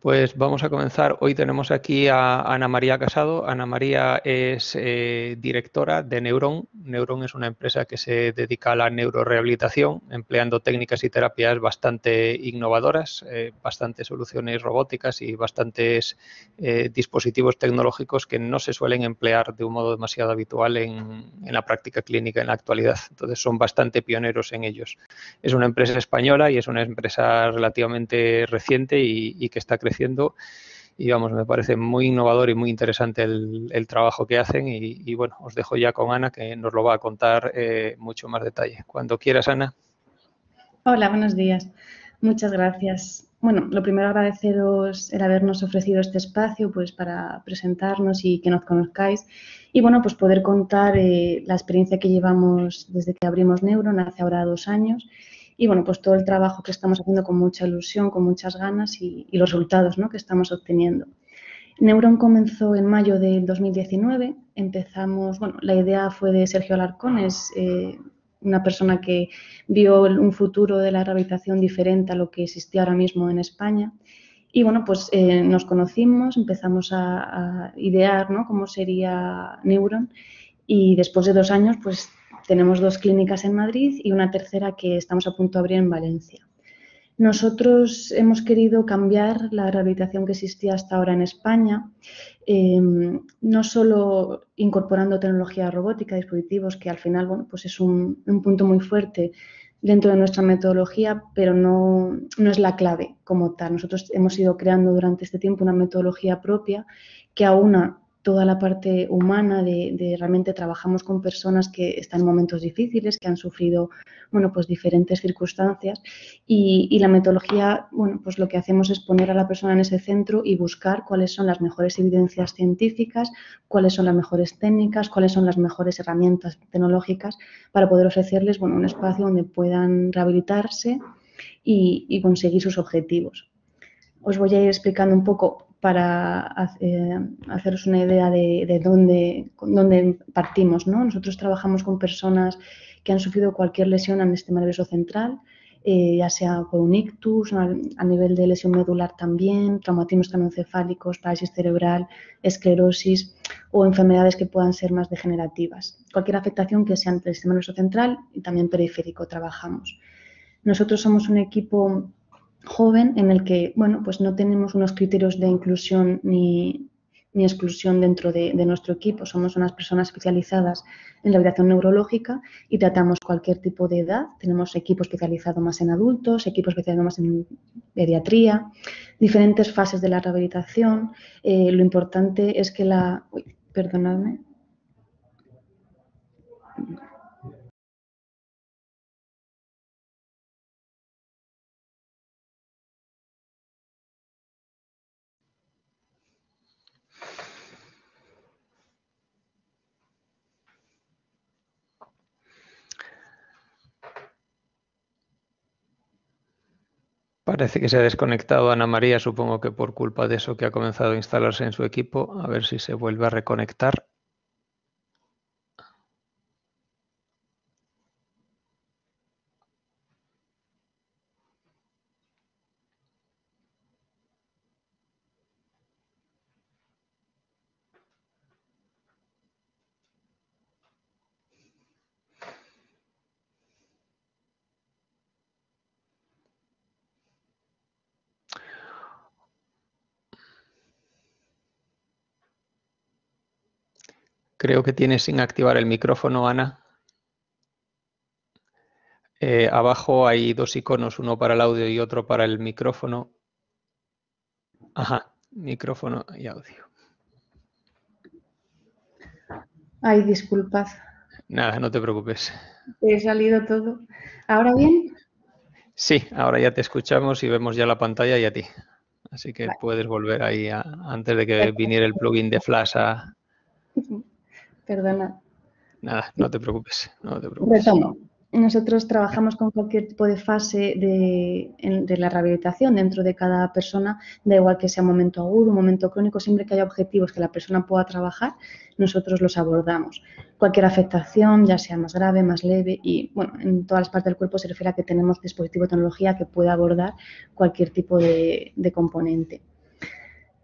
Pues vamos a comenzar. Hoy tenemos aquí a Ana María Casado. Ana María es eh, directora de Neuron. Neuron es una empresa que se dedica a la neurorehabilitación, empleando técnicas y terapias bastante innovadoras, eh, bastantes soluciones robóticas y bastantes eh, dispositivos tecnológicos que no se suelen emplear de un modo demasiado habitual en, la práctica clínica en la actualidad. Entonces son bastante pioneros en ellos. Es una empresa española y es una empresa relativamente reciente y que está creciendo y vamos, me parece muy innovador y muy interesante el, trabajo que hacen y, bueno, os dejo ya con Ana que nos lo va a contar eh, mucho más detalle. Cuando quieras, Ana. Hola, buenos días. Muchas gracias. Bueno, lo primero agradeceros el habernos ofrecido este espacio pues para presentarnos y que nos conozcáis y bueno, pues poder contar eh, la experiencia que llevamos desde que abrimos Neuron hace ahora dos años y bueno, pues todo el trabajo que estamos haciendo con mucha ilusión, con muchas ganas y, los resultados ¿no? que estamos obteniendo. Neuron comenzó en mayo del 2019. Empezamos, bueno, la idea fue de Sergio Alarcón, es eh, una persona que vio un futuro de la rehabilitación diferente a lo que existía ahora mismo en España. Y bueno, pues eh, nos conocimos, empezamos a, a idear ¿no? cómo sería Neuron y después de dos años, pues tenemos dos clínicas en Madrid y una tercera que estamos a punto de abrir en Valencia. Nosotros hemos querido cambiar la rehabilitación que existía hasta ahora en España, em, no solo incorporando tecnología robótica, dispositivos, que al final bueno, pues es un, punto muy fuerte dentro de nuestra metodología, pero no, no, es la clave como tal. Nosotros hemos ido creando durante este tiempo una metodología propia que aúna toda la parte humana de, realmente trabajamos con personas que están en momentos difíciles, que han sufrido, bueno, pues diferentes circunstancias y, la metodología, bueno, pues lo que hacemos es poner a la persona en ese centro y buscar cuáles son las mejores evidencias científicas, cuáles son las mejores técnicas, cuáles son las mejores herramientas tecnológicas para poder ofrecerles, bueno, un espacio donde puedan rehabilitarse y, y conseguir sus objetivos. Os voy a ir explicando un poco para eh, haceros una idea de, dónde, dónde, partimos. ¿no? Nosotros trabajamos con personas que han sufrido cualquier lesión en sistema nervioso central, eh, ya sea por un ictus, a, nivel de lesión medular también, traumatismos craneoencefálicos, parálisis cerebral, esclerosis o enfermedades que puedan ser más degenerativas. Cualquier afectación que sea entre el sistema nervioso central y también periférico trabajamos. Nosotros somos un equipo joven en el que, bueno, pues no tenemos unos criterios de inclusión ni, exclusión dentro de, nuestro equipo. Somos unas personas especializadas en rehabilitación neurológica y tratamos cualquier tipo de edad. Tenemos equipo especializado más en adultos, equipo especializado más en pediatría, diferentes fases de la rehabilitación. Eh, lo importante es que la... Uy, perdonadme. Parece que se ha desconectado Ana María, supongo que por culpa de eso que ha comenzado a instalarse en su equipo. A ver si se vuelve a reconectar. Creo que tienes sin activar el micrófono, Ana. Eh, abajo hay dos iconos, uno para el audio y otro para el micrófono. Ajá, micrófono y audio. Ay, disculpad. Nada, no te preocupes. He salido todo. ¿Ahora bien? Sí, ahora ya te escuchamos y vemos ya la pantalla y a ti. Así que puedes volver ahí antes de que viniera el plugin de Flash a, Perdona. Nada, no te preocupes. No te preocupes. Nosotros trabajamos con cualquier tipo de fase de, la rehabilitación dentro de cada persona, da igual que sea un momento agudo, un momento crónico, siempre que haya objetivos que la persona pueda trabajar, nosotros los abordamos. Cualquier afectación, ya sea más grave, más leve, y bueno, en todas las partes del cuerpo se refiere a que tenemos dispositivo de tecnología que pueda abordar cualquier tipo de componente.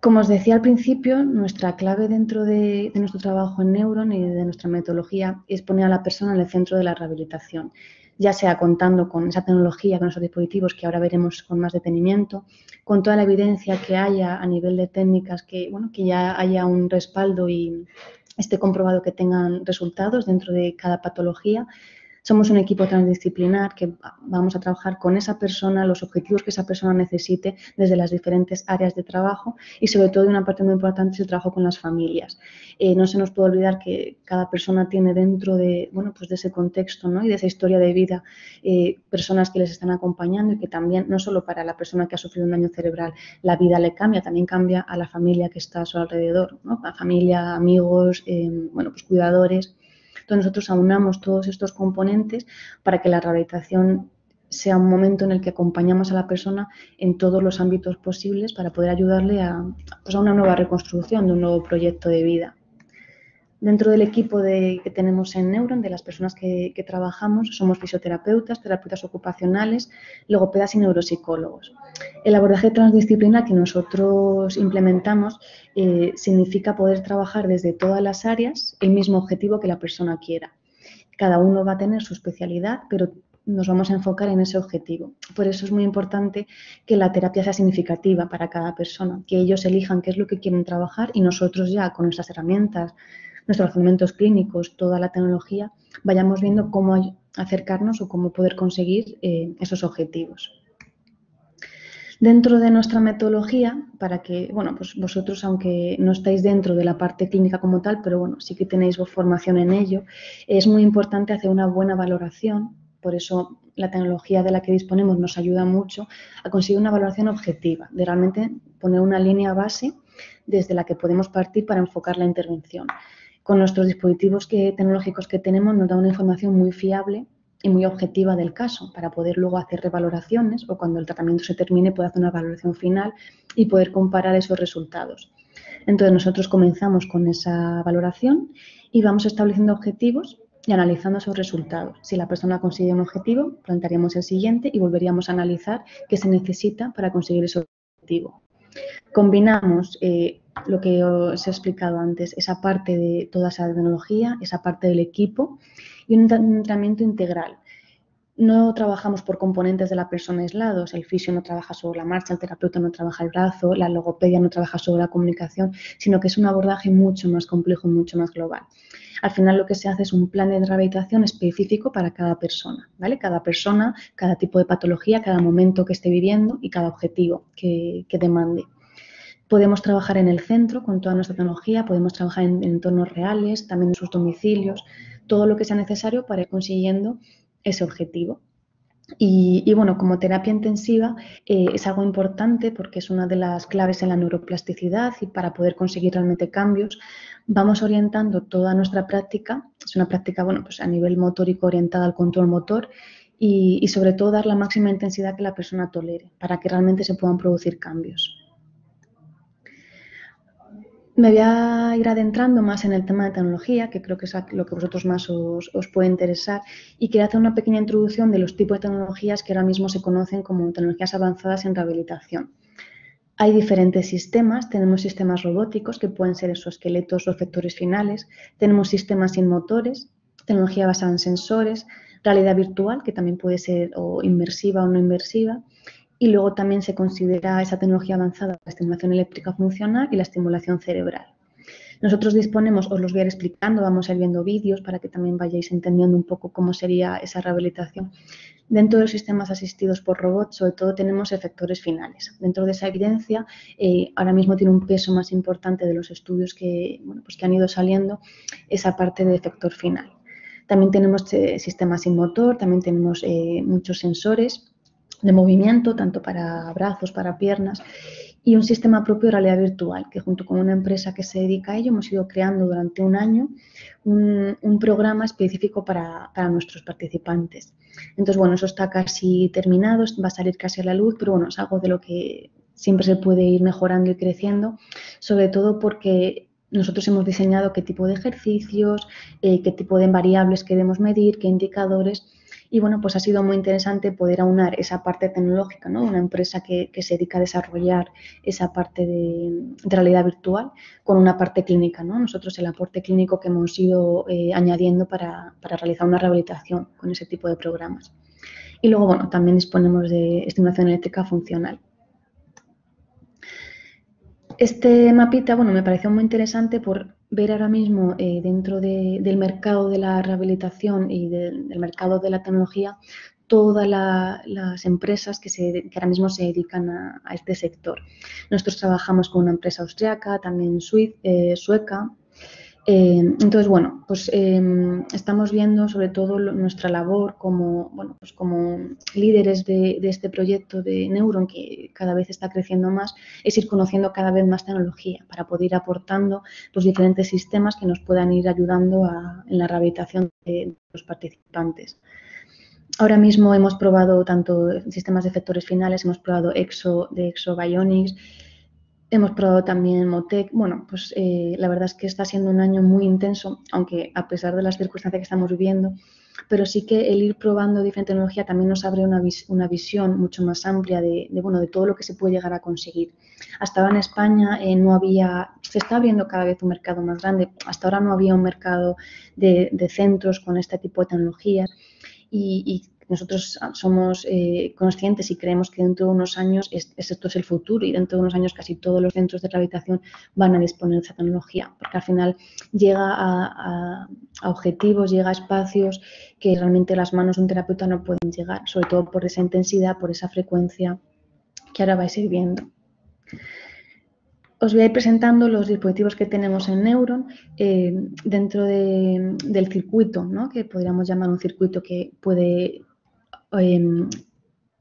Como os decía al principio, nuestra clave dentro de, nuestro trabajo en Neuron y de nuestra metodología es poner a la persona en el centro de la rehabilitación, ya sea contando con esa tecnología, con esos dispositivos que ahora veremos con más detenimiento, con toda la evidencia que haya a nivel de técnicas, que, bueno, que ya haya un respaldo y esté comprobado que tengan resultados dentro de cada patología somos un equipo transdisciplinar que vamos a trabajar con esa persona, los objetivos que esa persona necesite desde las diferentes áreas de trabajo y sobre todo una parte muy importante es el trabajo con las familias. Eh, no se nos puede olvidar que cada persona tiene dentro de, bueno, pues de ese contexto ¿no? y de esa historia de vida eh, personas que les están acompañando y que también, no solo para la persona que ha sufrido un daño cerebral, la vida le cambia, también cambia a la familia que está a su alrededor, a familia, amigos, eh, bueno, pues cuidadores. Entonces nosotros aunamos todos estos componentes para que la rehabilitación sea un momento en el que acompañamos a la persona en todos los ámbitos posibles para poder ayudarle a, pues, a una nueva reconstrucción de un nuevo proyecto de vida. Dentro del equipo que tenemos en Neuron, de las personas que, trabajamos, somos fisioterapeutas, terapeutas ocupacionales, logopedas y neuropsicólogos. El abordaje transdisciplinar que nosotros implementamos eh, significa poder trabajar desde todas las áreas el mismo objetivo que la persona quiera. Cada uno va a tener su especialidad, pero nos vamos a enfocar en ese objetivo. Por eso es muy importante que la terapia sea significativa para cada persona, que ellos elijan qué es lo que quieren trabajar y nosotros ya con nuestras herramientas, nuestros fundamentos clínicos, toda la tecnología, vayamos viendo cómo acercarnos o cómo poder conseguir eh, esos objetivos. Dentro de nuestra metodología, para que, bueno, pues vosotros, aunque no estáis dentro de la parte clínica como tal, pero bueno, sí que tenéis formación en ello, es muy importante hacer una buena valoración, por eso la tecnología de la que disponemos nos ayuda mucho a conseguir una valoración objetiva, de realmente poner una línea base desde la que podemos partir para enfocar la intervención con nuestros dispositivos tecnológicos que tenemos nos da una información muy fiable y muy objetiva del caso para poder luego hacer revaloraciones o cuando el tratamiento se termine poder hacer una valoración final y poder comparar esos resultados. Entonces nosotros comenzamos con esa valoración y vamos estableciendo objetivos y analizando esos resultados. Si la persona consigue un objetivo, plantearíamos el siguiente y volveríamos a analizar qué se necesita para conseguir ese objetivo. Combinamos eh, lo que os he explicado antes, esa parte de toda esa tecnología, esa parte del equipo y un tratamiento integral. No trabajamos por componentes de la persona aislados, el fisio no trabaja sobre la marcha, el terapeuta no trabaja el brazo, la logopedia no trabaja sobre la comunicación, sino que es un abordaje mucho más complejo, mucho más global. Al final lo que se hace es un plan de rehabilitación específico para cada persona, ¿vale? Cada persona, cada tipo de patología, cada momento que esté viviendo y cada objetivo que demande. Podemos trabajar en el centro con toda nuestra tecnología, podemos trabajar en, entornos reales, también en sus domicilios, todo lo que sea necesario para ir consiguiendo ese objetivo. Y, bueno, como terapia intensiva eh, es algo importante porque es una de las claves en la neuroplasticidad y para poder conseguir realmente cambios vamos orientando toda nuestra práctica, es una práctica bueno, pues a nivel motórico orientada al control motor y, y sobre todo dar la máxima intensidad que la persona tolere para que realmente se puedan producir cambios. Me voy a ir adentrando más en el tema de tecnología, que creo que es lo que a vosotros más os, puede interesar, y quiero hacer una pequeña introducción de los tipos de tecnologías que ahora mismo se conocen como tecnologías avanzadas en rehabilitación. Hay diferentes sistemas, tenemos sistemas robóticos que pueden ser exoesqueletos o efectores finales, tenemos sistemas sin motores, tecnología basada en sensores, realidad virtual, que también puede ser o inmersiva o no inmersiva, y luego también se considera esa tecnología avanzada la estimulación eléctrica funcional y la estimulación cerebral. Nosotros disponemos, os los voy a ir explicando, vamos a ir viendo vídeos para que también vayáis entendiendo un poco cómo sería esa rehabilitación. Dentro de los sistemas asistidos por robots, sobre todo tenemos efectores finales. Dentro de esa evidencia, eh, ahora mismo tiene un peso más importante de los estudios que, pues que han ido saliendo, esa parte de efector final. También tenemos eh, sistemas sin motor, también tenemos eh, muchos sensores de movimiento, tanto para brazos, para piernas, y un sistema propio de realidad virtual, que junto con una empresa que se dedica a ello hemos ido creando durante un año un, programa específico para, nuestros participantes. Entonces, bueno, eso está casi terminado, va a salir casi a la luz, pero bueno, es algo de lo que siempre se puede ir mejorando y creciendo, sobre todo porque nosotros hemos diseñado qué tipo de ejercicios, eh, qué tipo de variables queremos medir, qué indicadores, Y bueno, pues ha sido muy interesante poder aunar esa parte tecnológica, ¿no? Una empresa que, se dedica a desarrollar esa parte de, realidad virtual con una parte clínica, ¿no? Nosotros el aporte clínico que hemos ido eh, añadiendo para, para realizar una rehabilitación con ese tipo de programas. Y luego, bueno, también disponemos de estimulación eléctrica funcional. Este mapita, bueno, me pareció muy interesante por ver ahora mismo eh, dentro del mercado de la rehabilitación y del mercado de la tecnología todas las empresas que, se, ahora mismo se dedican a, este sector. Nosotros trabajamos con una empresa austriaca, también eh, sueca, eh, entonces, bueno, pues em, estamos viendo sobre todo nuestra labor como, bueno, pues como líderes de, este proyecto de Neuron, que cada vez está creciendo más, es ir conociendo cada vez más tecnología para poder ir aportando los diferentes sistemas que nos puedan ir ayudando en la rehabilitación de los participantes. Ahora mismo hemos probado tanto sistemas de efectores finales, hemos probado EXO de EXO Bionics, Hemos probado también Motec. Bueno, pues eh, la verdad es que está siendo un año muy intenso, aunque a pesar de las circunstancias que estamos viviendo, pero sí que el ir probando diferente tecnología también nos abre una, una visión mucho más amplia de, bueno, de todo lo que se puede llegar a conseguir. Hasta ahora en España eh, no había, se está abriendo cada vez un mercado más grande, hasta ahora no había un mercado de, de centros con este tipo de tecnologías y nosotros somos eh, conscientes y creemos que dentro de unos años esto es el futuro y dentro de unos años casi todos los centros de rehabilitación van a disponer de esa tecnología, porque al final llega a, objetivos, llega a espacios que realmente las manos de un terapeuta no pueden llegar, sobre todo por esa intensidad, por esa frecuencia que ahora vais a ir viendo. Os voy a ir presentando los dispositivos que tenemos en Neuron eh, dentro del circuito, ¿no? que podríamos llamar un circuito que puede Em,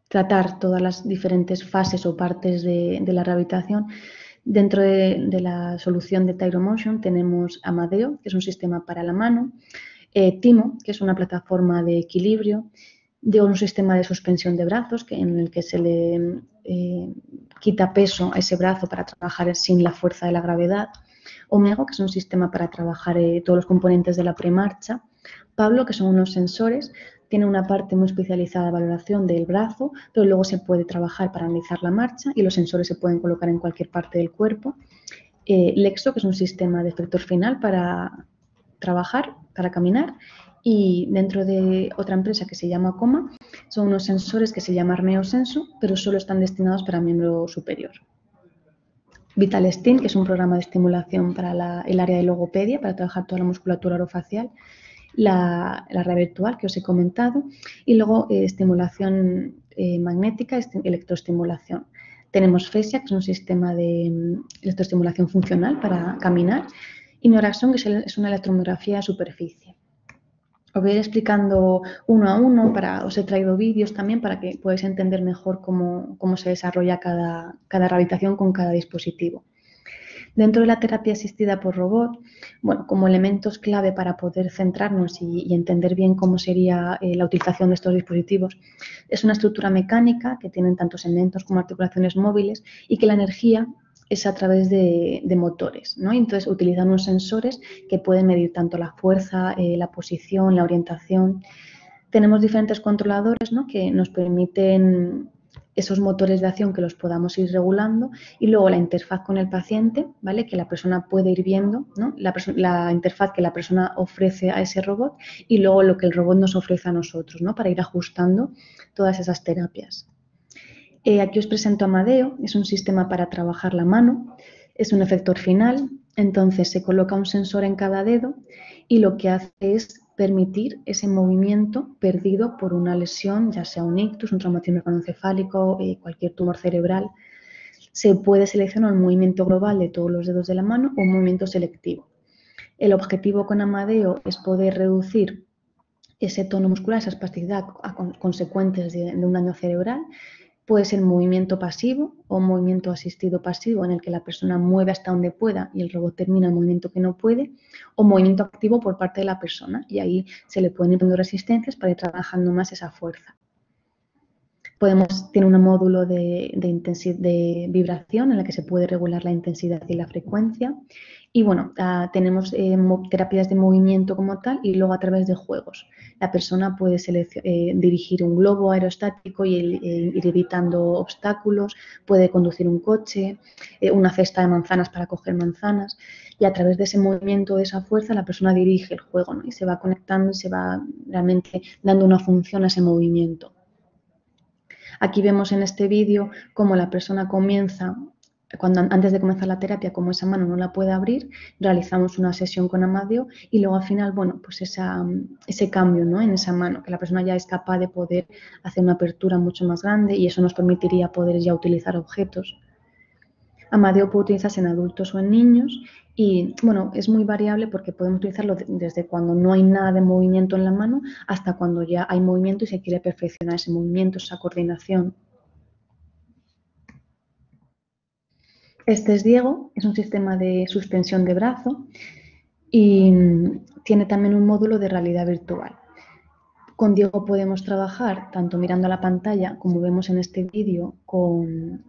tratar todas las diferentes fases o partes de, la rehabilitación. Dentro de, la solución de Tyromotion tenemos Amadeo, que es un sistema para la mano, eh, Timo, que es una plataforma de equilibrio, de un sistema de suspensión de brazos que, en el que se le eh, quita peso a ese brazo para trabajar sin la fuerza de la gravedad, Omego, que es un sistema para trabajar eh, todos los componentes de la premarcha, Pablo, que son unos sensores tiene una parte muy especializada de valoración del brazo, pero luego se puede trabajar para analizar la marcha y los sensores se pueden colocar en cualquier parte del cuerpo. Eh, Lexo, que es un sistema de efector final para trabajar, para caminar, y dentro de otra empresa que se llama Coma, son unos sensores que se llaman Arneosenso, pero solo están destinados para miembro superior. Vital Steam, que es un programa de estimulación para el área de logopedia, para trabajar toda la musculatura orofacial la, la red virtual que os he comentado y luego eh, estimulación eh, magnética, electroestimulación. Tenemos FESIA, que es un sistema de mm, electroestimulación funcional para caminar, y Noraxon, que es una electromiografía de superficie. Os voy a ir explicando uno a uno, para, os he traído vídeos también para que podáis entender mejor cómo, cómo se desarrolla cada, cada rehabilitación con cada dispositivo. Dentro de la terapia asistida por robot, bueno, como elementos clave para poder centrarnos y, entender bien cómo sería eh, la utilización de estos dispositivos, es una estructura mecánica que tienen tanto segmentos como articulaciones móviles y que la energía es a través de, motores, ¿no? Entonces utilizan unos sensores que pueden medir tanto la fuerza, eh, la posición, la orientación. Tenemos diferentes controladores ¿no? que nos permiten esos motores de acción que los podamos ir regulando y luego la interfaz con el paciente, ¿vale? Que la persona puede ir viendo, ¿no? La, interfaz que la persona ofrece a ese robot y luego lo que el robot nos ofrece a nosotros, ¿no? Para ir ajustando todas esas terapias. Eh, aquí os presento Amadeo, es un sistema para trabajar la mano, es un efector final, entonces se coloca un sensor en cada dedo y lo que hace es permitir ese movimiento perdido por una lesión, ya sea un ictus, un traumatismo craneoencefálico, eh, cualquier tumor cerebral. Se puede seleccionar un movimiento global de todos los dedos de la mano o un movimiento selectivo. El objetivo con Amadeo es poder reducir ese tono muscular, esa espasticidad consecuentes de un daño cerebral Puede ser movimiento pasivo o movimiento asistido pasivo en el que la persona mueve hasta donde pueda y el robot termina el movimiento que no puede, o movimiento activo por parte de la persona y ahí se le pueden ir dando resistencias para ir trabajando más esa fuerza. Podemos, tiene un módulo de, vibración en el que se puede regular la intensidad y la frecuencia. Y bueno, ah, tenemos eh, terapias de movimiento como tal y luego a través de juegos. La persona puede eh, dirigir un globo aerostático y eh, ir evitando obstáculos, puede conducir un coche, una cesta de manzanas para coger manzanas y a través de ese movimiento, de esa fuerza, la persona dirige el juego y se va conectando y se va realmente dando una función a ese movimiento. Aquí vemos en este vídeo cómo la persona comienza cuando antes de comenzar la terapia, como esa mano no la puede abrir, realizamos una sesión con Amadio y luego al final, bueno, pues ese cambio ¿no? en esa mano, que la persona ya es capaz de poder hacer una apertura mucho más grande y eso nos permitiría poder ya utilizar objetos. Amadeo puede utilizarse en adultos o en niños y bueno, es muy variable porque podemos utilizarlo desde cuando no hay nada de movimiento en la mano hasta cuando ya hay movimiento y se quiere perfeccionar ese movimiento, esa coordinación. Este es Diego, es un sistema de suspensión de brazo y tiene también un módulo de realidad virtual. Con Diego podemos trabajar tanto mirando a la pantalla, como vemos en este vídeo, con,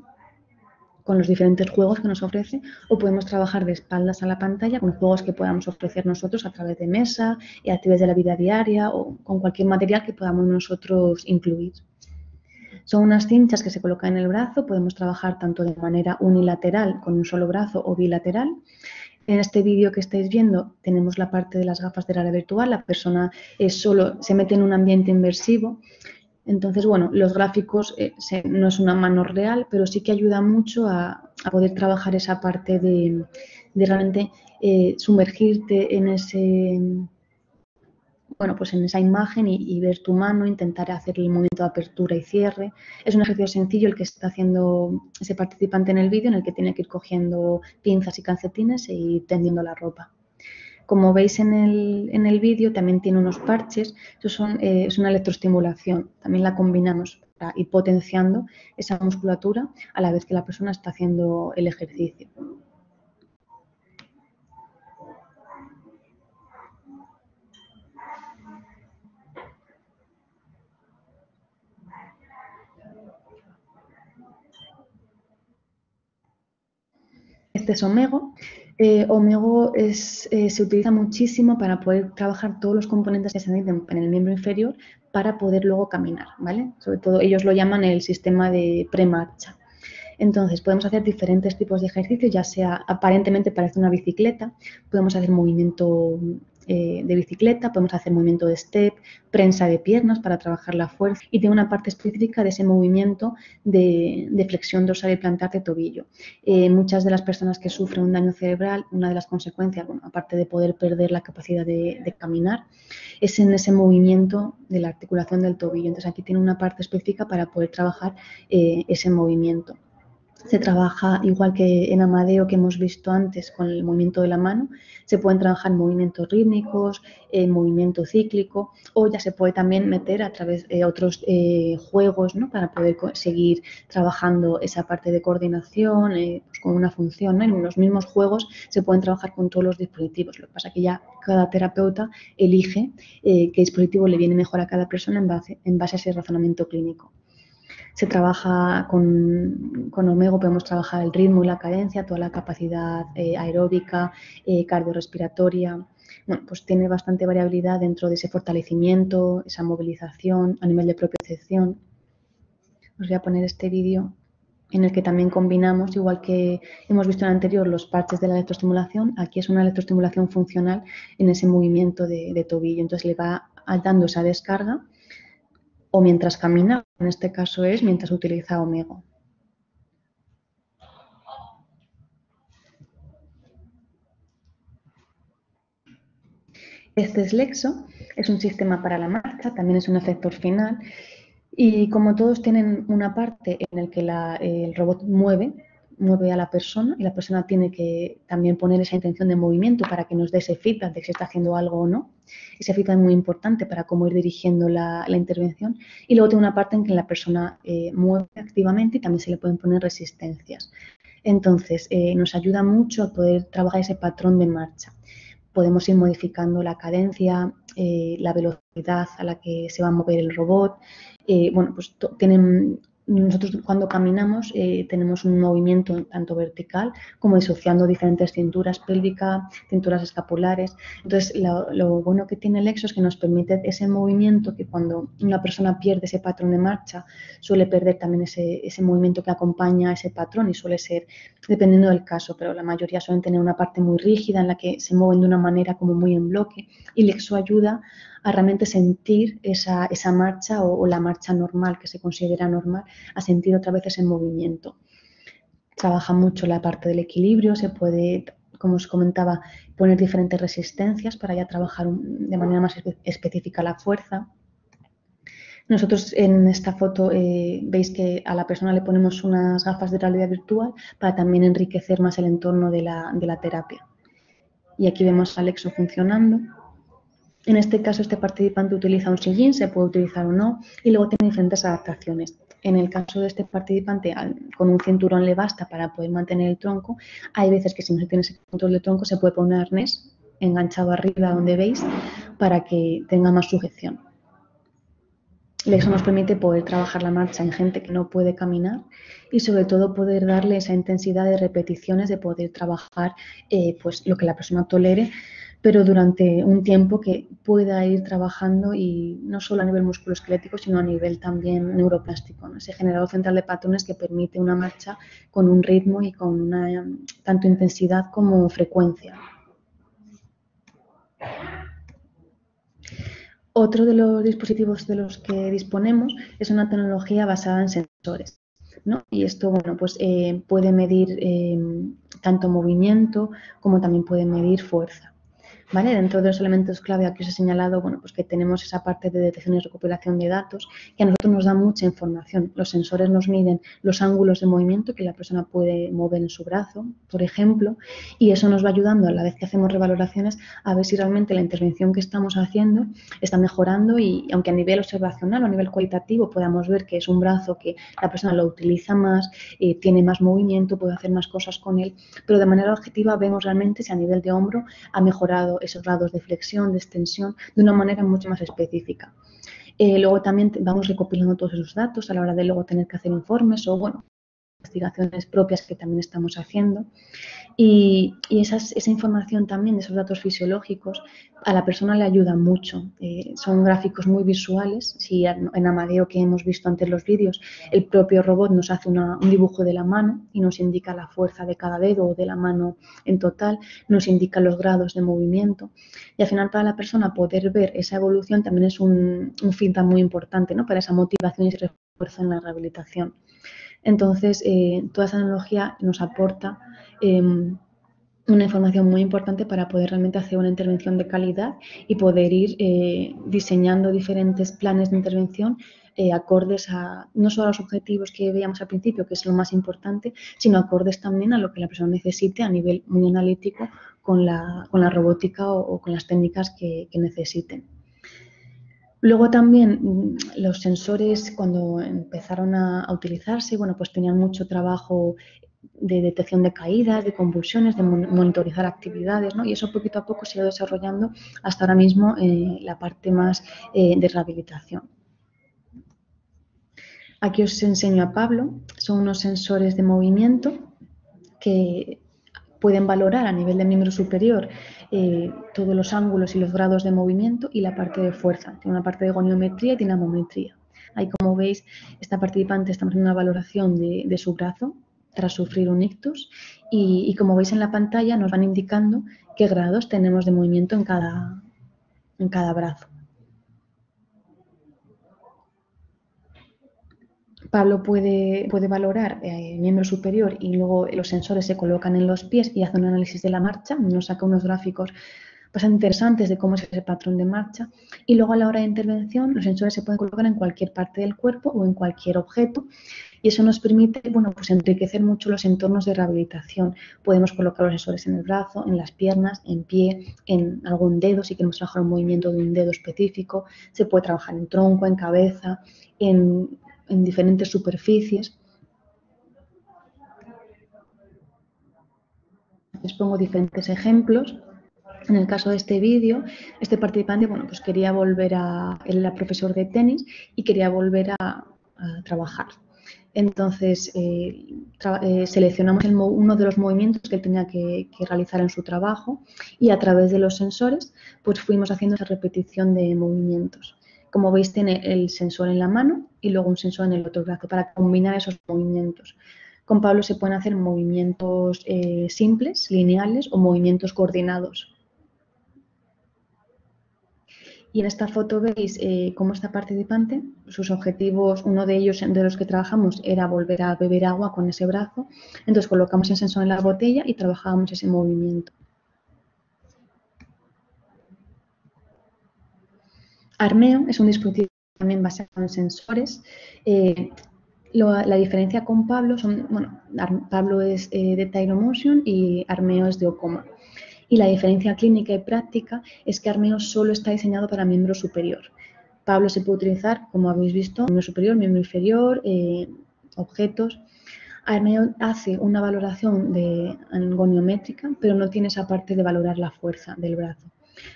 con los diferentes juegos que nos ofrece, o podemos trabajar de espaldas a la pantalla con juegos que podamos ofrecer nosotros a través de mesa y a través de la vida diaria o con cualquier material que podamos nosotros incluir. Son unas cinchas que se colocan en el brazo, podemos trabajar tanto de manera unilateral con un solo brazo o bilateral. En este vídeo que estáis viendo tenemos la parte de las gafas de realidad virtual, la persona es solo se mete en un ambiente inversivo. Entonces, bueno, los gráficos eh, no es una mano real, pero sí que ayuda mucho a, poder trabajar esa parte de, realmente eh, sumergirte en ese, bueno, pues en esa imagen y, ver tu mano, intentar hacer el movimiento de apertura y cierre. Es un ejercicio sencillo el que está haciendo ese participante en el vídeo, en el que tiene que ir cogiendo pinzas y calcetines y tendiendo la ropa. Como veis en el, en el vídeo, también tiene unos parches, eso eh, es una electroestimulación, también la combinamos para ir potenciando esa musculatura a la vez que la persona está haciendo el ejercicio. Este es Omego. Eh, Omego eh, se utiliza muchísimo para poder trabajar todos los componentes que se necesitan en el miembro inferior para poder luego caminar, ¿vale? Sobre todo ellos lo llaman el sistema de premarcha. Entonces, podemos hacer diferentes tipos de ejercicios, ya sea aparentemente parece una bicicleta, podemos hacer movimiento eh, de bicicleta, podemos hacer movimiento de step, prensa de piernas para trabajar la fuerza y tiene una parte específica de ese movimiento de, flexión dorsal y plantar de tobillo. Eh, muchas de las personas que sufren un daño cerebral, una de las consecuencias, bueno, aparte de poder perder la capacidad de, caminar, es en ese movimiento de la articulación del tobillo. Entonces aquí tiene una parte específica para poder trabajar eh, ese movimiento. Se trabaja igual que en Amadeo que hemos visto antes con el movimiento de la mano, se pueden trabajar movimientos rítmicos, en movimiento cíclico o ya se puede también meter a través de otros eh, juegos ¿no? para poder seguir trabajando esa parte de coordinación eh, pues con una función. En los mismos juegos se pueden trabajar con todos los dispositivos. Lo que pasa que ya cada terapeuta elige eh, qué dispositivo le viene mejor a cada persona en base, en base a ese razonamiento clínico se trabaja con, con, Omego, podemos trabajar el ritmo y la cadencia, toda la capacidad eh, aeróbica, eh, cardiorrespiratoria. Pues tiene bastante variabilidad dentro de ese fortalecimiento, esa movilización a nivel de propiocepción. Os voy a poner este vídeo en el que también combinamos, igual que hemos visto en el anterior, los parches de la electroestimulación, aquí es una electroestimulación funcional en ese movimiento de, de tobillo. Entonces le va dando esa descarga o mientras camina, en este caso es mientras utiliza Omega. Este es Lexo, es un sistema para la marcha, también es un efector final y como todos tienen una parte en la que el robot mueve, mueve a la persona y la persona tiene que también poner esa intención de movimiento para que nos dé ese feedback de si está haciendo algo o no. Ese feedback es muy importante para cómo ir dirigiendo la, intervención. Y luego tiene una parte en que la persona eh, mueve activamente y también se le pueden poner resistencias. Entonces, eh, nos ayuda mucho a poder trabajar ese patrón de marcha. Podemos ir modificando la cadencia, eh, la velocidad a la que se va a mover el robot. Eh, bueno, pues tienen nosotros cuando caminamos eh, tenemos un movimiento tanto vertical como disociando diferentes cinturas pélvicas, cinturas escapulares. Entonces, lo, bueno que tiene el EXO es que nos permite ese movimiento que cuando una persona pierde ese patrón de marcha, suele perder también ese, ese movimiento que acompaña a ese patrón y suele ser, dependiendo del caso, pero la mayoría suelen tener una parte muy rígida en la que se mueven de una manera como muy en bloque y el EXO ayuda a realmente sentir esa, marcha o, la marcha normal, que se considera normal, a sentir otra vez ese movimiento. Trabaja mucho la parte del equilibrio, se puede, como os comentaba, poner diferentes resistencias para ya trabajar de manera más específica la fuerza. Nosotros en esta foto eh, veis que a la persona le ponemos unas gafas de realidad virtual para también enriquecer más el entorno de la, de la terapia. Y aquí vemos a Alexo funcionando. En este caso, este participante utiliza un sillín, se puede utilizar o no, y luego tiene diferentes adaptaciones. En el caso de este participante, con un cinturón le basta para poder mantener el tronco. Hay veces que si no se tiene ese control de tronco, se puede poner un arnés enganchado arriba donde veis para que tenga más sujeción. Eso nos permite poder trabajar la marcha en gente que no puede caminar y sobre todo poder darle esa intensidad de repeticiones, de poder trabajar eh, pues lo que la persona tolere pero durante un tiempo que pueda ir trabajando y no solo a nivel musculoesquelético, sino a nivel también neuroplástico. Ese generador central de patrones que permite una marcha con un ritmo y con una tanto intensidad como frecuencia. Otro de los dispositivos de los que disponemos es una tecnología basada en sensores. Y esto, bueno, pues eh, puede medir eh, tanto movimiento como también puede medir fuerza. Dentro de los elementos clave aquí os he señalado, bueno, pues que tenemos esa parte de detección y recuperación de datos que a nosotros nos da mucha información. Los sensores nos miden los ángulos de movimiento que la persona puede mover en su brazo, por ejemplo, y eso nos va ayudando a la vez que hacemos revaloraciones a ver si realmente la intervención que estamos haciendo está mejorando y aunque a nivel observacional o a nivel cualitativo podamos ver que es un brazo que la persona lo utiliza más, eh, tiene más movimiento, puede hacer más cosas con él, pero de manera objetiva vemos realmente si a nivel de hombro ha mejorado esos grados de flexión, de extensión, de una manera mucho más específica. Eh, luego también vamos recopilando todos esos datos a la hora de luego tener que hacer informes o, bueno, investigaciones propias que también estamos haciendo. Y, esa información también, esos datos fisiológicos, a la persona le ayuda mucho. Eh, son gráficos muy visuales. Si en Amadeo, que hemos visto antes los vídeos, el propio robot nos hace un dibujo de la mano y nos indica la fuerza de cada dedo o de la mano en total, nos indica los grados de movimiento. Y al final, para la persona poder ver esa evolución también es un, un feedback muy importante ¿no? para esa motivación y ese refuerzo en la rehabilitación. Entonces, eh, toda esa tecnología nos aporta em, una información muy importante para poder realmente hacer una intervención de calidad y poder ir eh, diseñando diferentes planes de intervención eh, acordes a no solo a los objetivos que veíamos al principio, que es lo más importante, sino acordes también a lo que la persona necesite a nivel muy analítico con la, robótica o, con las técnicas que necesiten. Luego también mm, los sensores cuando empezaron a, utilizarse, bueno, pues tenían mucho trabajo de detección de caídas, de convulsiones, de monitorizar actividades, ¿no? Y eso poquito a poco se ha ido desarrollando hasta ahora mismo eh, la parte más eh, de rehabilitación. Aquí os enseño a Pablo, son unos sensores de movimiento que pueden valorar a nivel de miembro superior eh, todos los ángulos y los grados de movimiento y la parte de fuerza. Tiene una parte de goniometría y dinamometría. Ahí, como veis, esta participante está haciendo una valoración de, su brazo tras sufrir un ictus y, como veis en la pantalla nos van indicando qué grados tenemos de movimiento en cada, en cada brazo. Pablo puede, puede valorar el eh, miembro superior y luego los sensores se colocan en los pies y hace un análisis de la marcha, nos saca unos gráficos bastante interesantes de cómo es ese patrón de marcha y luego a la hora de intervención los sensores se pueden colocar en cualquier parte del cuerpo o en cualquier objeto y eso nos permite bueno, pues enriquecer mucho los entornos de rehabilitación. Podemos colocar los sensores en el brazo, en las piernas, en pie, en algún dedo, si queremos trabajar un movimiento de un dedo específico, se puede trabajar en tronco, en cabeza, en en diferentes superficies. Les pongo diferentes ejemplos En el caso de este vídeo, este participante, bueno, pues quería volver a, él era profesor de tenis y quería volver a, trabajar. Entonces, eh, eh, seleccionamos uno de los movimientos que él tenía que, realizar en su trabajo y a través de los sensores, pues fuimos haciendo esa repetición de movimientos. Como veis, tiene el sensor en la mano y luego un sensor en el otro brazo para combinar esos movimientos. Con Pablo se pueden hacer movimientos eh, simples, lineales o movimientos coordinados. Y en esta foto veis eh, cómo está participante, sus objetivos, uno de ellos de los que trabajamos era volver a beber agua con ese brazo. Entonces colocamos el sensor en la botella y trabajábamos ese movimiento. Armeo es un dispositivo también basado en sensores. Eh, la diferencia con Pablo bueno, Pablo es eh, de Tyromotion y Armeo es de Ocoma. Y la diferencia clínica y práctica es que Armeo solo está diseñado para miembro superior. Pablo se puede utilizar, como habéis visto, miembro superior, miembro inferior, eh, objetos. Armeo hace una valoración de angoniométrica, pero no tiene esa parte de valorar la fuerza del brazo.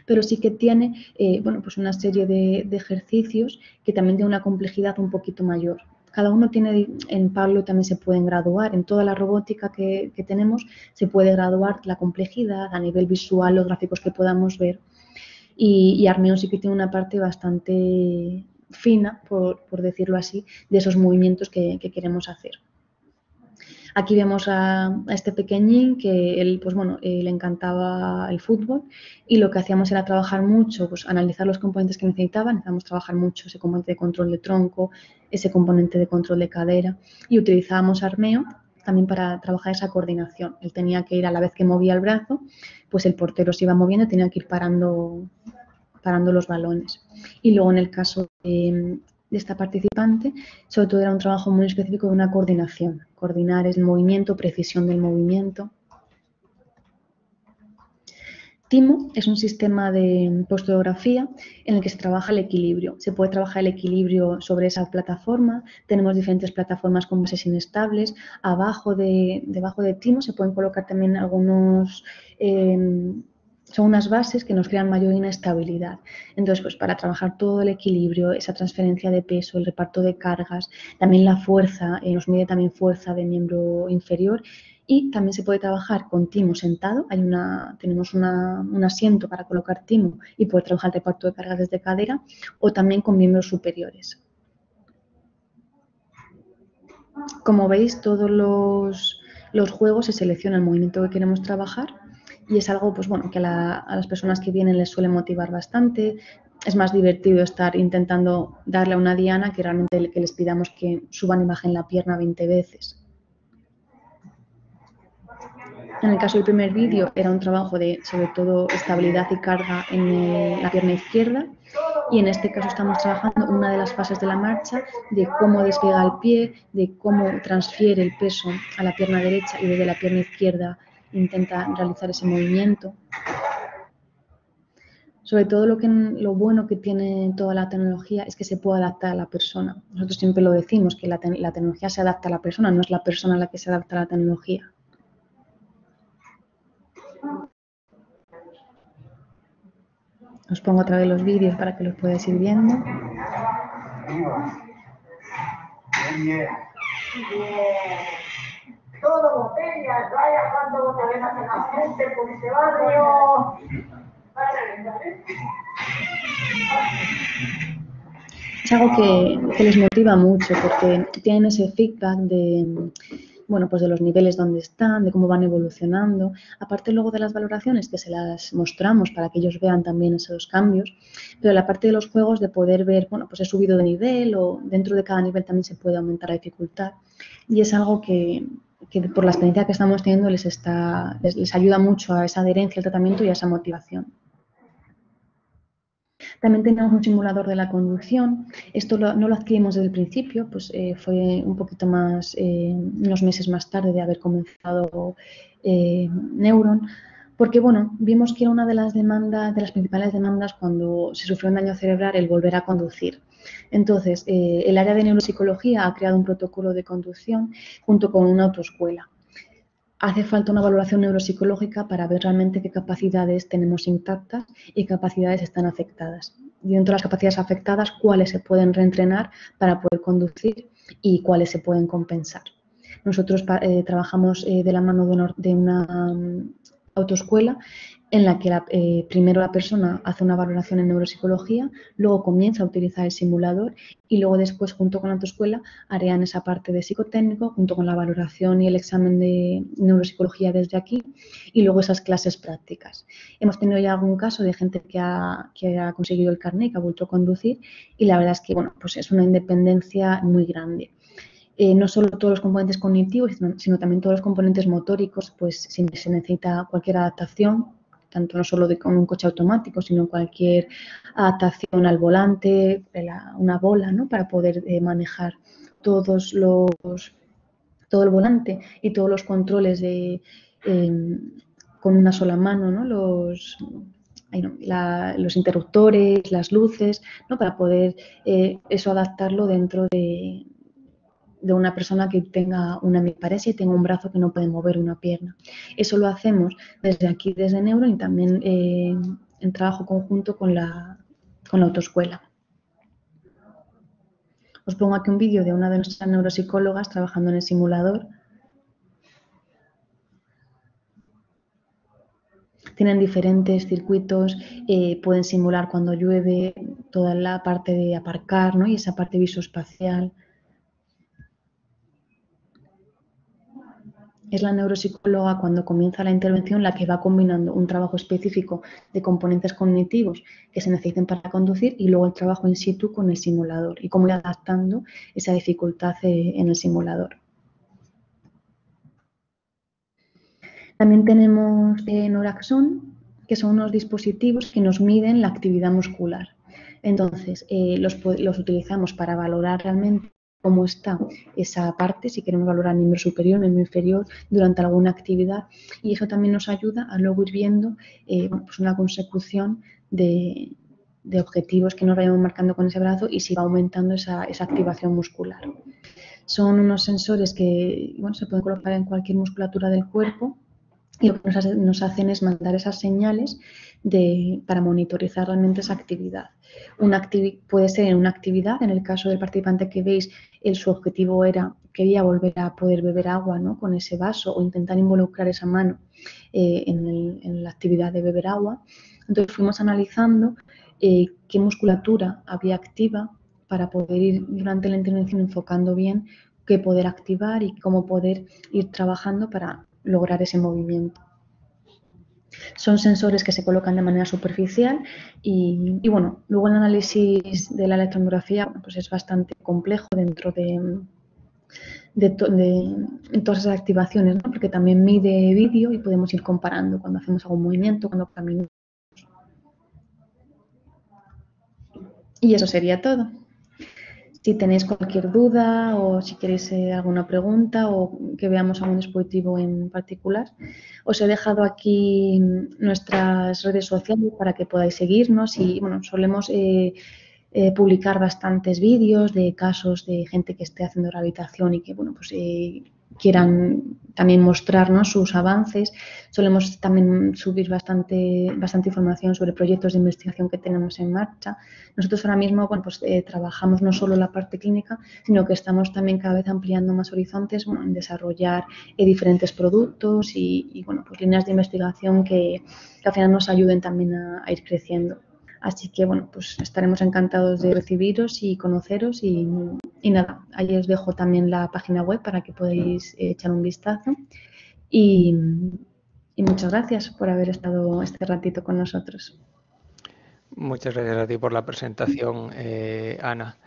Pero sí que tiene eh, bueno, pues una serie de, ejercicios que también tienen una complejidad un poquito mayor cada uno tiene, en Pablo también se pueden graduar, en toda la robótica que, tenemos se puede graduar la complejidad a nivel visual, los gráficos que podamos ver. Y, y sí que tiene una parte bastante fina, por, decirlo así, de esos movimientos que queremos hacer. Aquí vemos a, este pequeñín que él, pues bueno, eh, le encantaba el fútbol y lo que hacíamos era trabajar mucho, pues analizar los componentes que necesitaba, necesitábamos trabajar mucho ese componente de control de tronco, ese componente de control de cadera y utilizábamos Armeo también para trabajar esa coordinación. Él tenía que ir a la vez que movía el brazo, pues el portero se iba moviendo y tenía que ir parando, parando los balones. Y luego en el caso de, de esta participante, sobre todo era un trabajo muy específico de una coordinación, coordinar el movimiento, precisión del movimiento. TIMO es un sistema de postografía en el que se trabaja el equilibrio. Se puede trabajar el equilibrio sobre esa plataforma. Tenemos diferentes plataformas con bases inestables. Abajo de, debajo de TIMO se pueden colocar también algunos eh, son unas bases que nos crean mayor inestabilidad. Entonces, pues para trabajar todo el equilibrio, esa transferencia de peso, el reparto de cargas, también la fuerza, eh, nos mide también fuerza de miembro inferior y también se puede trabajar con timo sentado. Hay una, tenemos un asiento para colocar timo y poder trabajar el reparto de cargas desde cadera o también con miembros superiores. Como veis, todos los, los juegos se selecciona el movimiento que queremos trabajar y es algo pues bueno que a, las personas que vienen les suele motivar bastante. Es más divertido estar intentando darle a una diana que realmente que les pidamos que suban imagen la pierna 20 veces. En el caso del primer vídeo era un trabajo de sobre todo estabilidad y carga en la pierna izquierda y en este caso estamos trabajando una de las fases de la marcha de cómo despega el pie, de cómo transfiere el peso a la pierna derecha y desde la pierna izquierda intenta realizar ese movimiento. Sobre todo lo, bueno que tiene toda la tecnología es que se puede adaptar a la persona. Nosotros siempre lo decimos, que la, tecnología se adapta a la persona, no es la persona la que se adapta a la tecnología. Os pongo otra vez los vídeos para que los podáis ir viendo. Todo botellas, vaya cuando botellas en la gente por ese barrio. Es algo que, que, les motiva mucho porque tienen ese feedback de, bueno, pues de los niveles donde están, de cómo van evolucionando. Aparte luego de las valoraciones que se las mostramos para que ellos vean también esos cambios, pero la parte de los juegos de poder ver, bueno, pues he subido de nivel o dentro de cada nivel también se puede aumentar la dificultad y es algo que, que por la experiencia que estamos teniendo les, está, les, ayuda mucho a esa adherencia al tratamiento y a esa motivación. También tenemos un simulador de la conducción. Esto no lo adquirimos desde el principio, pues eh, fue un poquito más, eh, unos meses más tarde de haber comenzado eh, Neuron, porque bueno, vimos que era una de las demandas, de las principales demandas cuando se sufrió un daño cerebral el volver a conducir. Entonces, eh, el área de neuropsicología ha creado un protocolo de conducción junto con una autoescuela. hace falta una valoración neuropsicológica para ver realmente qué capacidades tenemos intactas y qué capacidades están afectadas. Y dentro de las capacidades afectadas, cuáles se pueden reentrenar para poder conducir y cuáles se pueden compensar. Nosotros eh, trabajamos eh, de la mano de una, mm, autoescuela en la que eh, primero la persona hace una valoración en neuropsicología, luego comienza a utilizar el simulador y luego después junto con la autoescuela harían esa parte de psicotécnico junto con la valoración y el examen de neuropsicología desde aquí y luego esas clases prácticas. Hemos tenido ya algún caso de gente que ha, que ha conseguido el carnet, que ha vuelto a conducir y la verdad es que bueno, pues es una independencia muy grande. Eh, no solo todos los componentes cognitivos, sino, también todos los componentes motóricos, pues si se necesita cualquier adaptación, tanto no solo de, con un coche automático, sino cualquier adaptación al volante, una bola, ¿no? Para poder eh, manejar todos los, todo el volante y todos los controles de, em, con una sola mano, ¿no? Los, los interruptores, las luces, ¿no? para poder eh, eso adaptarlo dentro de, de una persona que tenga una hemiparesia y tenga un brazo que no puede mover una pierna. Eso lo hacemos desde aquí, desde Neuro, y también eh, en trabajo conjunto con la, con la autoescuela. Os pongo aquí un vídeo de una de nuestras neuropsicólogas trabajando en el simulador. Tienen diferentes circuitos, eh, pueden simular cuando llueve, toda la parte de aparcar ¿no? y esa parte visoespacial. Es la neuropsicóloga cuando comienza la intervención la que va combinando un trabajo específico de componentes cognitivos que se necesiten para conducir y luego el trabajo in situ con el simulador y cómo ir adaptando esa dificultad eh, en el simulador. También tenemos eh, Noraxon, que son unos dispositivos que nos miden la actividad muscular. Entonces, eh, los utilizamos para valorar realmente cómo está esa parte, si queremos valorar miembro superior, miembro inferior durante alguna actividad. Y eso también nos ayuda a luego ir viendo eh, pues una consecución de, objetivos que nos vayamos marcando con ese brazo y si va aumentando esa, activación muscular. Son unos sensores que se pueden colocar en cualquier musculatura del cuerpo y lo que nos, hacen es mandar esas señales para monitorizar realmente esa actividad. Una puede ser en una actividad, en el caso del participante que veis, el, su objetivo era, quería volver a poder beber agua ¿no? con ese vaso o intentar involucrar esa mano eh, en, la actividad de beber agua. Entonces fuimos analizando eh, qué musculatura había activa para poder ir durante la intervención enfocando bien qué poder activar y cómo poder ir trabajando para lograr ese movimiento. Son sensores que se colocan de manera superficial y, bueno, luego el análisis de la electromiografía pues es bastante complejo dentro de, de, todas esas activaciones, porque también mide vídeo y podemos ir comparando cuando hacemos algún movimiento, cuando caminamos. Y eso sería todo. Si tenéis cualquier duda o si queréis eh, alguna pregunta o que veamos algún dispositivo en particular, os he dejado aquí nuestras redes sociales para que podáis seguirnos y bueno, solemos eh, eh, publicar bastantes vídeos de casos de gente que esté haciendo rehabilitación y que bueno, pues quieran también mostrarnos sus avances. Solemos también subir bastante, bastante información sobre proyectos de investigación que tenemos en marcha. Nosotros ahora mismo bueno, pues, eh, trabajamos no solo la parte clínica, sino que estamos también cada vez ampliando más horizontes en desarrollar eh, diferentes productos y, bueno, pues líneas de investigación que, al final nos ayuden también a ir creciendo. Así que, bueno, pues estaremos encantados de recibiros y conoceros y, nada, ahí os dejo también la página web para que podáis eh, echar un vistazo. Y, muchas gracias por haber estado este ratito con nosotros. Muchas gracias a ti por la presentación, eh, Ana.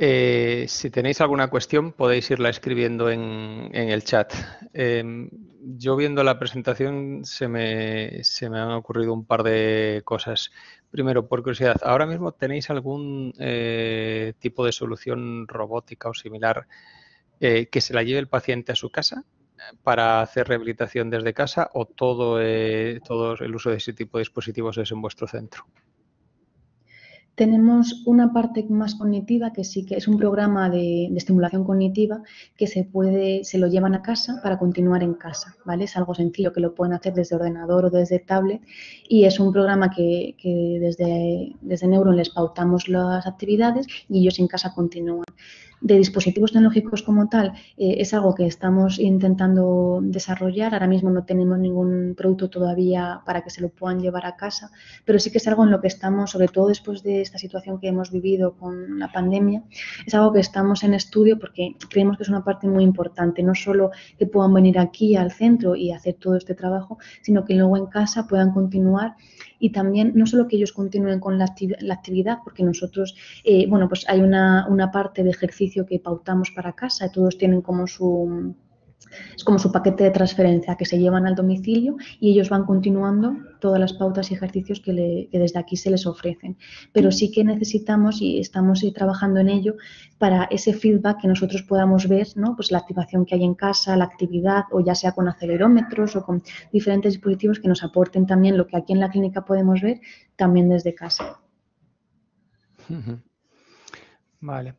Eh, si tenéis alguna cuestión, podéis irla escribiendo en, el chat. Em, yo viendo la presentación se me, se me, han ocurrido un par de cosas. Primero, por curiosidad, ¿ahora mismo tenéis algún eh, tipo de solución robótica o similar eh, que se la lleve el paciente a su casa para hacer rehabilitación desde casa o todo, todo el uso de ese tipo de dispositivos es en vuestro centro? Tenemos una parte más cognitiva que sí que es un programa de, estimulación cognitiva que se puede, se lo llevan a casa para continuar en casa, ¿vale? Es algo sencillo que lo pueden hacer desde ordenador o desde tablet y es un programa que, desde, desde Neuron les pautamos las actividades y ellos en casa continúan de dispositivos tecnológicos como tal eh, es algo que estamos intentando desarrollar. Ahora mismo no tenemos ningún producto todavía para que se lo puedan llevar a casa, pero sí que es algo en lo que estamos, sobre todo después de esta situación que hemos vivido con la pandemia, es algo que estamos en estudio porque creemos que es una parte muy importante, no solo que puedan venir aquí al centro y hacer todo este trabajo, sino que luego en casa puedan continuar y también no solo que ellos continúen con la, actividad, porque nosotros, eh, bueno, pues hay una, una parte de ejercicio que pautamos para casa y todos tienen como su es como su paquete de transferencia que se llevan al domicilio y ellos van continuando todas las pautas y ejercicios que, desde aquí se les ofrecen. Pero sí que necesitamos y estamos trabajando en ello para ese feedback que nosotros podamos ver, pues la activación que hay en casa, la actividad, o ya sea con acelerómetros o con diferentes dispositivos que nos aporten también lo que aquí en la clínica podemos ver, también desde casa. Vale.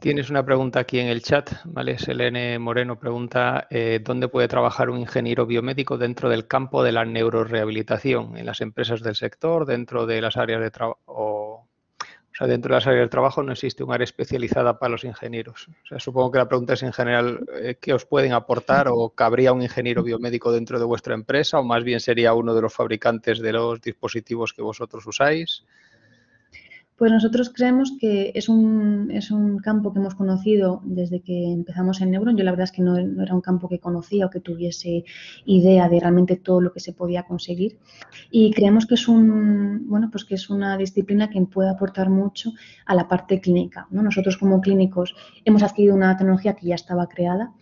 Tienes una pregunta aquí en el chat, ¿vale? Selene Moreno pregunta, eh, ¿dónde puede trabajar un ingeniero biomédico dentro del campo de la neurorehabilitación? ¿En las empresas del sector, dentro de las áreas de trabajo? O, sea, dentro de las áreas de trabajo no existe un área especializada para los ingenieros. O sea, supongo que la pregunta es en general, eh, ¿qué os pueden aportar o cabría un ingeniero biomédico dentro de vuestra empresa o más bien sería uno de los fabricantes de los dispositivos que vosotros usáis? Pues nosotros creemos que es un, es un campo que hemos conocido desde que empezamos en Neuron. Yo la verdad es que no, era un campo que conocía o que tuviese idea de realmente todo lo que se podía conseguir. Y creemos que es, un, bueno, pues que es una disciplina que puede aportar mucho a la parte clínica. ¿no? Nosotros como clínicos hemos adquirido una tecnología que ya estaba creada,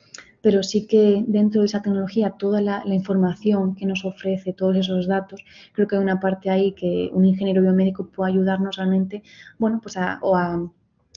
pero sí que dentro de esa tecnología, toda la, información que nos ofrece, todos esos datos, creo que hay una parte ahí que un ingeniero biomédico puede ayudarnos realmente, bueno, pues a, o a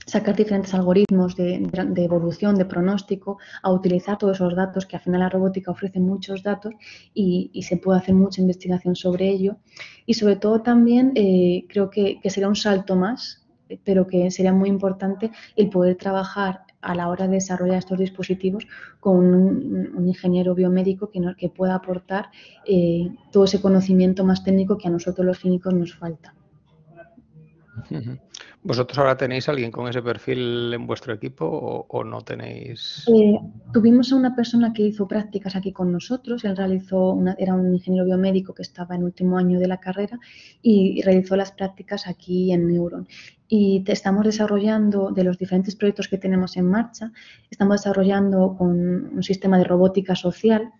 sacar diferentes algoritmos de, evolución, de pronóstico, a utilizar todos esos datos, que al final la robótica ofrece muchos datos y, se puede hacer mucha investigación sobre ello. Y sobre todo también eh, creo que, sería un salto más, pero que sería muy importante el poder trabajar a la hora de desarrollar estos dispositivos con un, ingeniero biomédico que, que pueda aportar eh, todo ese conocimiento más técnico que a nosotros los clínicos nos falta. ¿Vosotros ahora tenéis alguien con ese perfil en vuestro equipo o, no tenéis? Eh, tuvimos a una persona que hizo prácticas aquí con nosotros. Él realizó una, era un ingeniero biomédico que estaba en último año de la carrera y, realizó las prácticas aquí en Neuron. Y estamos desarrollando, de los diferentes proyectos que tenemos en marcha, estamos desarrollando con un sistema de robótica social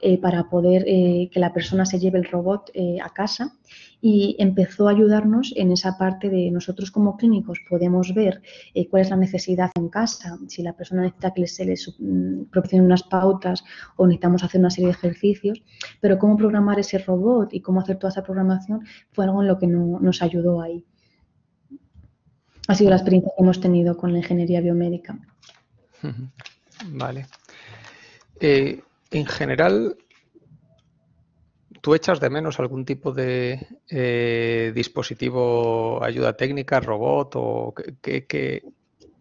eh, para poder eh, que la persona se lleve el robot eh, a casa y empezó a ayudarnos en esa parte de nosotros como clínicos podemos ver cuál es la necesidad en casa, si la persona necesita que se le mm, proporcione unas pautas o necesitamos hacer una serie de ejercicios, pero cómo programar ese robot y cómo hacer toda esa programación fue algo en lo que nos ayudó ahí. Ha sido la experiencia que hemos tenido con la ingeniería biomédica. Vale. En general, ¿tú echas de menos algún tipo de eh, dispositivo ayuda técnica, robot o qué,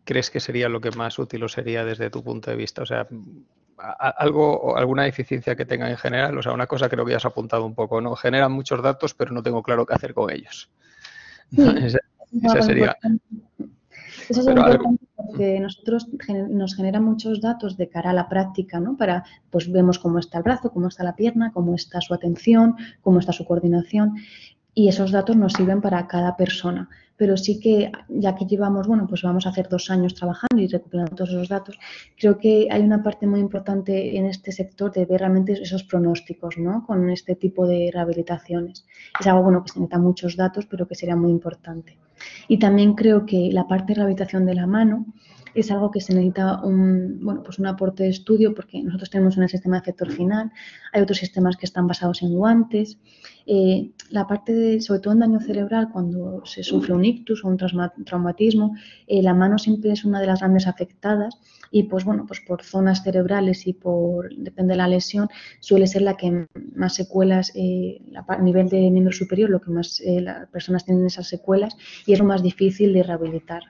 crees que sería lo que más útil o sería desde tu punto de vista? O sea, algo, alguna deficiencia que tengan en general, o sea, una cosa creo que ya has apuntado un poco, ¿no? Generan muchos datos, pero no tengo claro qué hacer con ellos. esa, sería. Eso es importante porque nosotros nos genera muchos datos de cara a la práctica, ¿no? Para, pues vemos cómo está el brazo, cómo está la pierna, cómo está su atención, cómo está su coordinación y esos datos nos sirven para cada persona. Pero sí que, ya que llevamos, bueno, pues vamos a hacer dos años trabajando y recuperando todos esos datos, creo que hay una parte muy importante en este sector de ver realmente esos pronósticos, ¿no? Con este tipo de rehabilitaciones. Es algo, bueno, que se necesita muchos datos, pero que sería muy importante. Y también creo que la parte de rehabilitación de la mano es algo que se necesita un, bueno, pues un aporte de estudio porque nosotros tenemos un sistema de efector final, hay otros sistemas que están basados en guantes. Eh, la parte de, sobre todo en daño cerebral, cuando se sufre un ictus o un traumatismo, eh, la mano siempre es una de las grandes afectadas y pues bueno, pues por zonas cerebrales y por, depende de la lesión, suele ser la que más secuelas, eh, a nivel de miembro superior, lo que más eh, las personas tienen esas secuelas y es lo más difícil de rehabilitar.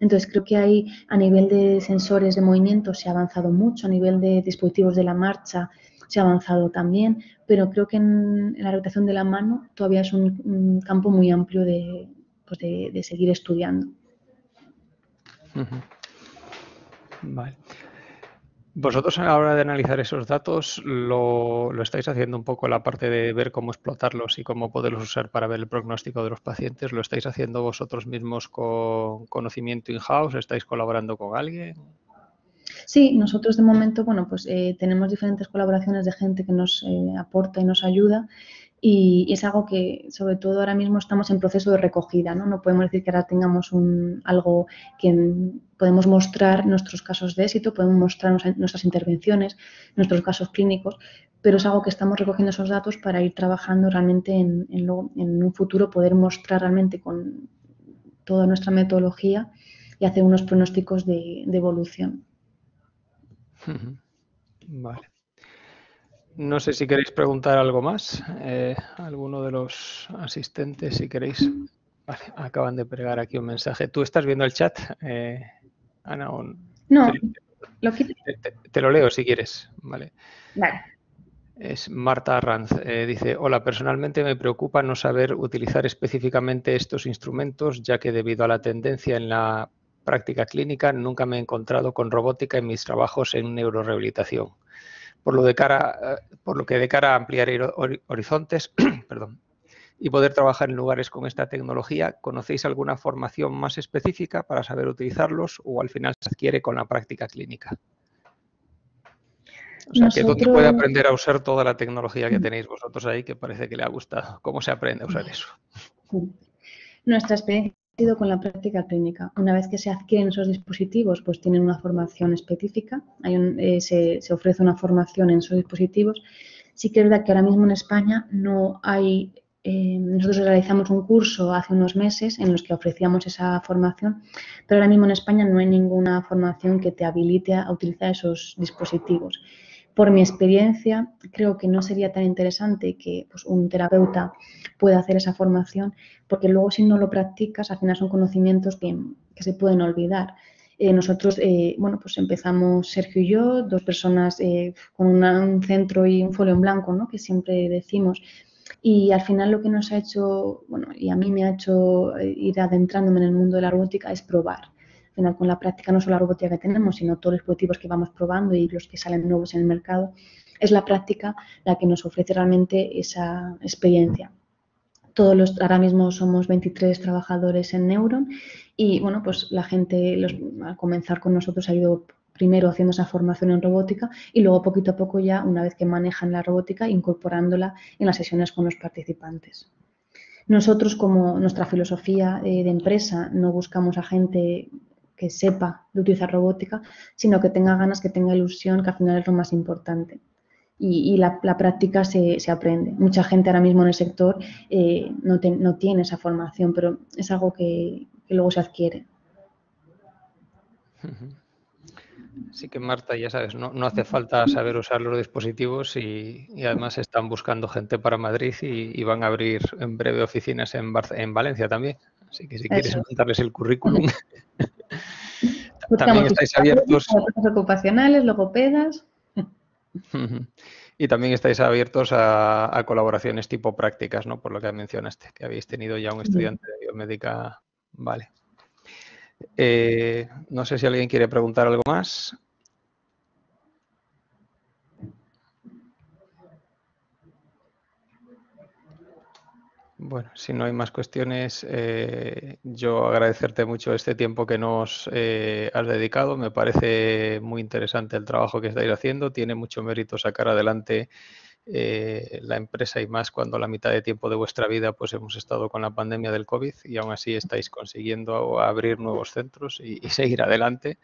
Entonces creo que ahí a nivel de sensores de movimiento se ha avanzado mucho, a nivel de dispositivos de la marcha se ha avanzado también, pero creo que en, la rehabilitación de la mano todavía es un, campo muy amplio de, pues de, seguir estudiando. Vale. Vosotros a la hora de analizar esos datos lo, estáis haciendo un poco la parte de ver cómo explotarlos y cómo poderlos usar para ver el pronóstico de los pacientes. ¿Lo estáis haciendo vosotros mismos con conocimiento in-house? ¿Estáis colaborando con alguien? Sí, nosotros de momento, bueno, pues eh, tenemos diferentes colaboraciones de gente que nos eh, aporta y nos ayuda y, es algo que, sobre todo ahora mismo, estamos en proceso de recogida. No, no podemos decir que ahora tengamos un, algo que podemos mostrar nuestros casos de éxito, podemos mostrar nuestras intervenciones, nuestros casos clínicos, pero es algo que estamos recogiendo esos datos para ir trabajando realmente en, en, un futuro, poder mostrar realmente con toda nuestra metodología y hacer unos pronósticos de, de evolución. Vale. No sé si queréis preguntar algo más. Eh, alguno de los asistentes, si queréis. Vale, acaban de pregar aquí un mensaje. ¿Tú estás viendo el chat, eh, Ana? No, te, lo leo si quieres. Vale. Vale. Es Marta Arranz. Eh, dice, hola, personalmente me preocupa no saber utilizar específicamente estos instrumentos, ya que debido a la tendencia en la práctica clínica nunca me he encontrado con robótica en mis trabajos en neurorehabilitación por lo, de cara, eh, por lo que de cara a ampliar horizontes perdón, y poder trabajar en lugares con esta tecnología, ¿conocéis alguna formación más específica para saber utilizarlos o al final se adquiere con la práctica clínica? O sea, que ¿dónde puede aprender a usar toda la tecnología que tenéis vosotros ahí que parece que le ha gustado? ¿Cómo se aprende a usar eso? Nuestra experiencia con la práctica clínica. Una vez que se adquieren esos dispositivos, pues tienen una formación específica, Hay eh, se, ofrece una formación en esos dispositivos. Sí que es verdad que ahora mismo en España no hay, eh, nosotros realizamos un curso hace unos meses en los que ofrecíamos esa formación, pero ahora mismo en España no hay ninguna formación que te habilite a utilizar esos dispositivos. Por mi experiencia, creo que no sería tan interesante que pues, un terapeuta pueda hacer esa formación, porque luego si no lo practicas, al final son conocimientos que, se pueden olvidar. Eh, nosotros, eh, bueno, pues empezamos Sergio y yo, dos personas eh, con un centro y un folio en blanco, ¿no? Que siempre decimos. Y al final lo que nos ha hecho, bueno, y a mí me ha hecho ir adentrándome en el mundo de la robótica es probar final con la práctica no solo la robótica que tenemos, sino todos los dispositivos que vamos probando y los que salen nuevos en el mercado, es la práctica la que nos ofrece realmente esa experiencia. Todos los, ahora mismo somos 23 trabajadores en Neuron y bueno, pues la gente los, al comenzar con nosotros ha ido primero haciendo esa formación en robótica y luego poquito a poco ya, una vez que manejan la robótica, incorporándola en las sesiones con los participantes. Nosotros, como nuestra filosofía de empresa, no buscamos a gente que sepa de utilizar robótica, sino que tenga ganas, que tenga ilusión, que al final es lo más importante. Y, la, práctica se, aprende. Mucha gente ahora mismo en el sector eh, no, tiene esa formación, pero es algo que, luego se adquiere. Sí que Marta, ya sabes, no, hace falta saber usar los dispositivos y, además están buscando gente para Madrid y, van a abrir en breve oficinas en, en Valencia también. Así que si quieres montarles el currículum. también estáis abiertos. ocupacionales, logopedas. Y también estáis abiertos a, colaboraciones tipo prácticas, ¿no? Por lo que mencionaste, que habéis tenido ya un estudiante de biomédica. Vale. Eh, no sé si alguien quiere preguntar algo más. Bueno, si no hay más cuestiones, eh, yo agradecerte mucho este tiempo que nos eh, has dedicado. Me parece muy interesante el trabajo que estáis haciendo. Tiene mucho mérito sacar adelante eh, la empresa y más cuando la mitad de tiempo de vuestra vida pues hemos estado con la pandemia del COVID y aún así estáis consiguiendo abrir nuevos centros y, seguir adelante.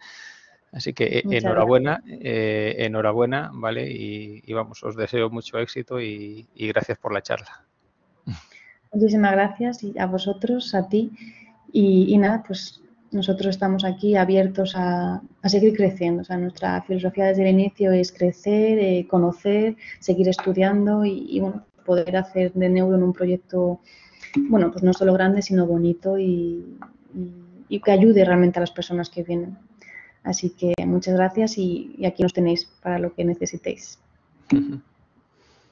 Así que enhorabuena, eh, enhorabuena, ¿vale? Y, vamos, os deseo mucho éxito y, gracias por la charla. Muchísimas gracias a vosotros, a ti. Y, nada, pues nosotros estamos aquí abiertos a, seguir creciendo. O sea, nuestra filosofía desde el inicio es crecer, eh, conocer, seguir estudiando y, bueno, poder hacer de Neuro un proyecto, bueno, pues no solo grande, sino bonito y, que ayude realmente a las personas que vienen. Así que muchas gracias y, aquí nos tenéis para lo que necesitéis.